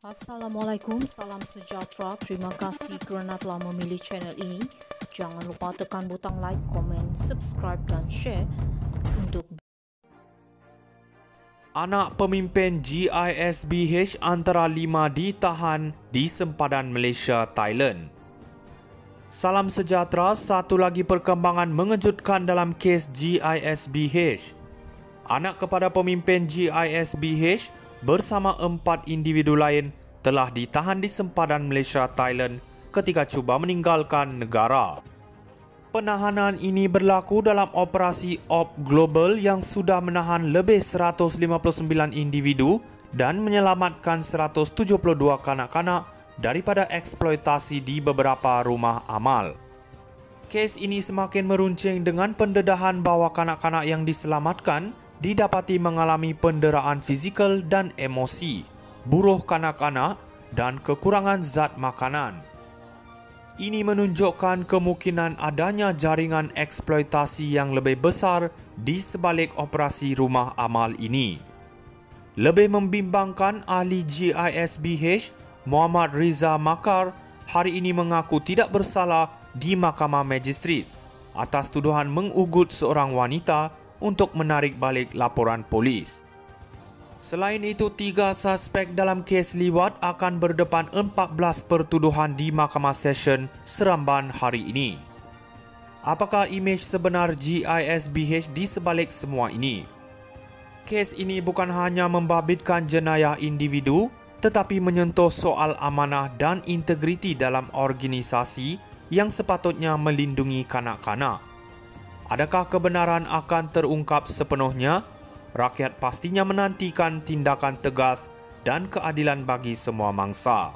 Assalamualaikum, salam sejahtera. Terima kasih kerana telah memilih channel ini. Jangan lupa tekan butang like, komen, subscribe dan share untuk Anak pemimpin GISBH antara lima ditahan di sempadan Malaysia, Thailand. Salam sejahtera, satu lagi perkembangan mengejutkan dalam kes GISBH. Anak kepada pemimpin GISBH bersama empat individu lain telah ditahan di sempadan Malaysia, Thailand ketika cuba meninggalkan negara. Penahanan ini berlaku dalam operasi OP Global yang sudah menahan lebih 159 individu dan menyelamatkan 172 kanak-kanak daripada eksploitasi di beberapa rumah amal. Kes ini semakin meruncing dengan pendedahan bahawa kanak-kanak yang diselamatkan didapati mengalami penderaan fizikal dan emosi, buruh kanak-kanak dan kekurangan zat makanan. Ini menunjukkan kemungkinan adanya jaringan eksploitasi yang lebih besar di sebalik operasi rumah amal ini. Lebih membimbangkan ahli GISBH Muhammad Riza Makar hari ini mengaku tidak bersalah di Mahkamah Magistrat atas tuduhan mengugut seorang wanita untuk menarik balik laporan polis. Selain itu, tiga suspek dalam kes liwat akan berdepan 14 pertuduhan di Mahkamah Session Seramban hari ini. Apakah imej sebenar GISBH di sebalik semua ini? Kes ini bukan hanya membabitkan jenayah individu tetapi menyentuh soal amanah dan integriti dalam organisasi yang sepatutnya melindungi kanak-kanak. Adakah kebenaran akan terungkap sepenuhnya? rakyat pastinya menantikan tindakan tegas dan keadilan bagi semua mangsa.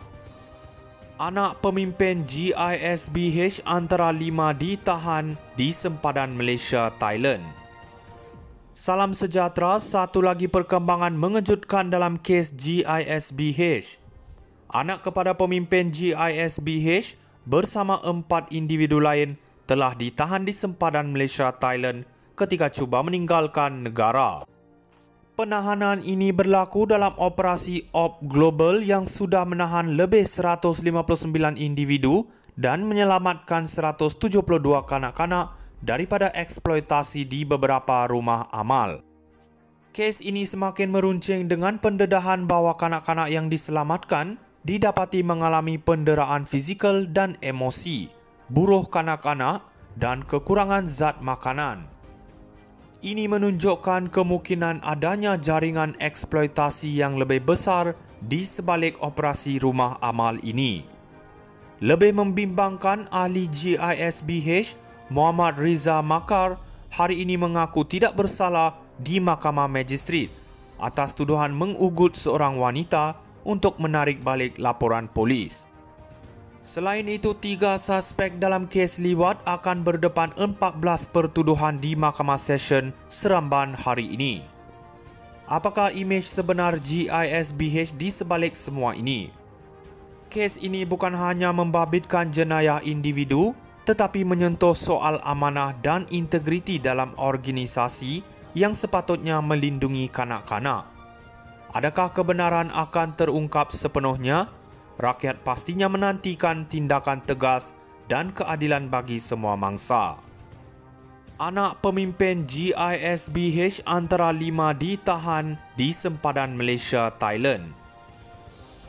Anak pemimpin GISBH antara lima ditahan di sempadan Malaysia, Thailand. Salam sejahtera, satu lagi perkembangan mengejutkan dalam kes GISBH. Anak kepada pemimpin GISBH bersama empat individu lain telah ditahan di sempadan Malaysia, Thailand ketika cuba meninggalkan negara. Penahanan ini berlaku dalam operasi OP Global yang sudah menahan lebih 159 individu dan menyelamatkan 172 kanak-kanak daripada eksploitasi di beberapa rumah amal. Kes ini semakin meruncing dengan pendedahan bahawa kanak-kanak yang diselamatkan didapati mengalami penderaan fizikal dan emosi, buruh kanak-kanak dan kekurangan zat makanan. Ini menunjukkan kemungkinan adanya jaringan eksploitasi yang lebih besar di sebalik operasi rumah amal ini. Lebih membimbangkan ahli GISBH Muhammad Riza Makar hari ini mengaku tidak bersalah di Mahkamah Magistrat atas tuduhan mengugut seorang wanita untuk menarik balik laporan polis. Selain itu, tiga suspek dalam kes liwat akan berdepan 14 pertuduhan di Mahkamah Session Seramban hari ini. Apakah imej sebenar GISBH di sebalik semua ini? Kes ini bukan hanya membabitkan jenayah individu tetapi menyentuh soal amanah dan integriti dalam organisasi yang sepatutnya melindungi kanak-kanak. Adakah kebenaran akan terungkap sepenuhnya? Rakyat pastinya menantikan tindakan tegas dan keadilan bagi semua mangsa. Anak pemimpin GISBH antara lima ditahan di sempadan Malaysia, Thailand.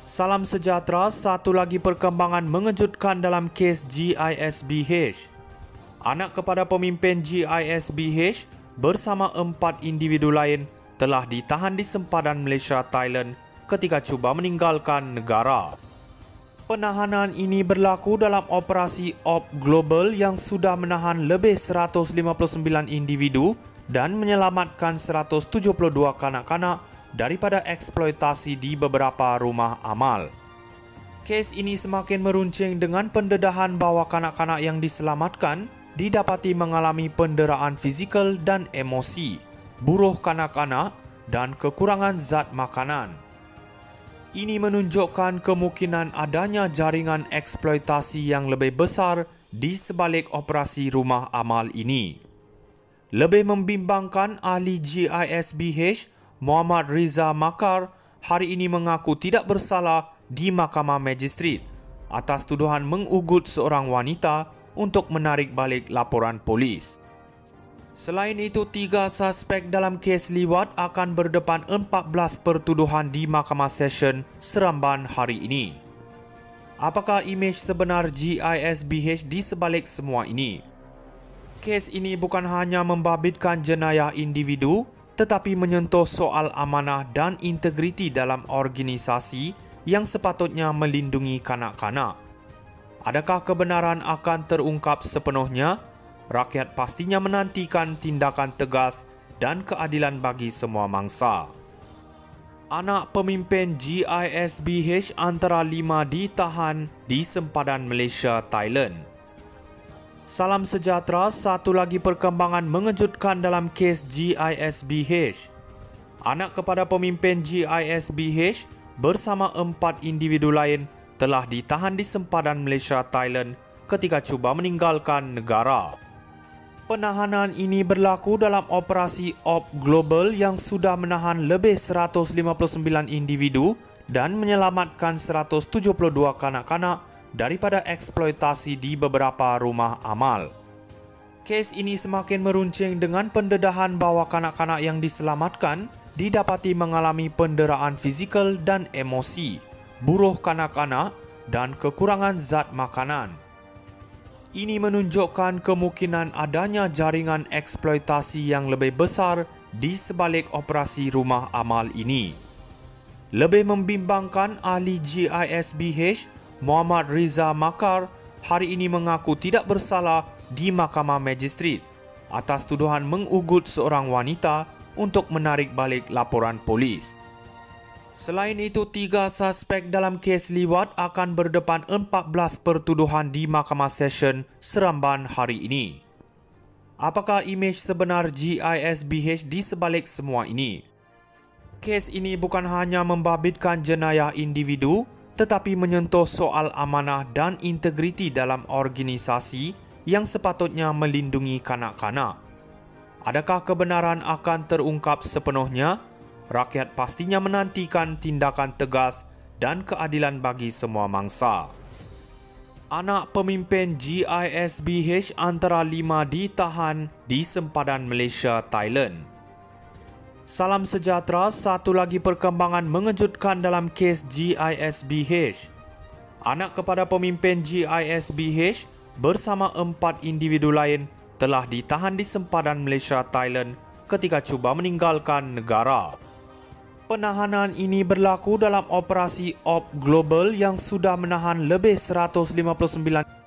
Salam sejahtera, satu lagi perkembangan mengejutkan dalam kes GISBH. Anak kepada pemimpin GISBH bersama empat individu lain telah ditahan di sempadan Malaysia, Thailand ketika cuba meninggalkan negara. Penahanan ini berlaku dalam operasi OP Global yang sudah menahan lebih 159 individu dan menyelamatkan 172 kanak-kanak daripada eksploitasi di beberapa rumah amal. Kes ini semakin meruncing dengan pendedahan bahawa kanak-kanak yang diselamatkan didapati mengalami penderaan fizikal dan emosi, buruh kanak-kanak dan kekurangan zat makanan. Ini menunjukkan kemungkinan adanya jaringan eksploitasi yang lebih besar di sebalik operasi rumah amal ini. Lebih membimbangkan ahli GISBH Muhammad Riza Makar hari ini mengaku tidak bersalah di Mahkamah Magistrat atas tuduhan mengugut seorang wanita untuk menarik balik laporan polis. Selain itu, tiga suspek dalam kes liwat akan berdepan 14 pertuduhan di Mahkamah Session Seramban hari ini. Apakah imej sebenar GISBH di sebalik semua ini? Kes ini bukan hanya membabitkan jenayah individu tetapi menyentuh soal amanah dan integriti dalam organisasi yang sepatutnya melindungi kanak-kanak. Adakah kebenaran akan terungkap sepenuhnya? Rakyat pastinya menantikan tindakan tegas dan keadilan bagi semua mangsa. Anak pemimpin GISBH antara lima ditahan di sempadan Malaysia, Thailand. Salam sejahtera, satu lagi perkembangan mengejutkan dalam kes GISBH. Anak kepada pemimpin GISBH bersama empat individu lain telah ditahan di sempadan Malaysia, Thailand ketika cuba meninggalkan negara. Penahanan ini berlaku dalam operasi OP Global yang sudah menahan lebih 159 individu dan menyelamatkan 172 kanak-kanak daripada eksploitasi di beberapa rumah amal. Kes ini semakin meruncing dengan pendedahan bahawa kanak-kanak yang diselamatkan didapati mengalami penderaan fizikal dan emosi, buruh kanak-kanak dan kekurangan zat makanan. Ini menunjukkan kemungkinan adanya jaringan eksploitasi yang lebih besar di sebalik operasi rumah amal ini. Lebih membimbangkan ahli GISBH Muhammad Riza Makar hari ini mengaku tidak bersalah di Mahkamah Magistrat atas tuduhan mengugut seorang wanita untuk menarik balik laporan polis. Selain itu, tiga suspek dalam kes liwat akan berdepan 14 pertuduhan di Mahkamah Session Seramban hari ini. Apakah imej sebenar GISBH di sebalik semua ini? Kes ini bukan hanya membabitkan jenayah individu tetapi menyentuh soal amanah dan integriti dalam organisasi yang sepatutnya melindungi kanak-kanak. Adakah kebenaran akan terungkap sepenuhnya? Rakyat pastinya menantikan tindakan tegas dan keadilan bagi semua mangsa. Anak pemimpin GISBH antara lima ditahan di sempadan Malaysia, Thailand. Salam sejahtera, satu lagi perkembangan mengejutkan dalam kes GISBH. Anak kepada pemimpin GISBH bersama empat individu lain telah ditahan di sempadan Malaysia, Thailand ketika cuba meninggalkan negara. Penahanan ini berlaku dalam operasi OP Global yang sudah menahan lebih 159